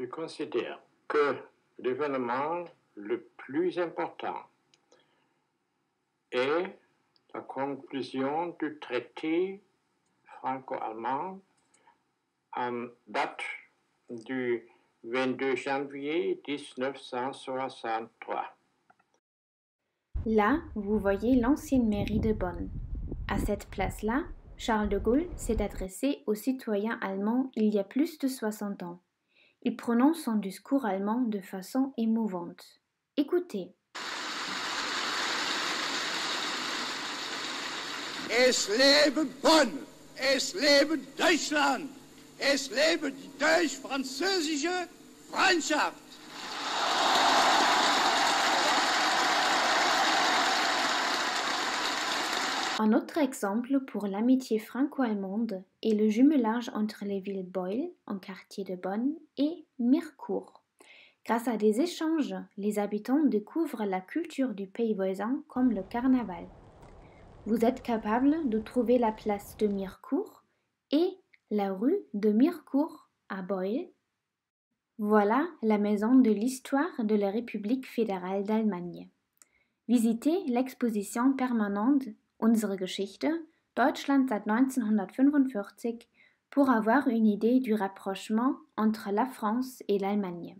Je considère que l'événement le plus important est la conclusion du traité franco-allemand en date du 22 janvier 1963. Là, vous voyez l'ancienne mairie de Bonn. À cette place-là, Charles de Gaulle s'est adressé aux citoyens allemands il y a plus de 60 ans. Il prononce son discours allemand de façon émouvante. Écoutez. Es lebe Bonn! Es lebe Deutschland! Es lebe die deutsch-französische Freundschaft! Un autre exemple pour l'amitié franco-allemande est le jumelage entre les villes Beul, en quartier de Bonn, et Mirecourt. Grâce à des échanges, les habitants découvrent la culture du pays voisin comme le carnaval. Vous êtes capable de trouver la place de Mirecourt et la rue de Mirecourt à Beul. Voilà la maison de l'histoire de la République fédérale d'Allemagne. Visitez l'exposition permanente Unsere Geschichte, Deutschland seit 1945, pour avoir une idée du rapprochement entre la France et l'Allemagne.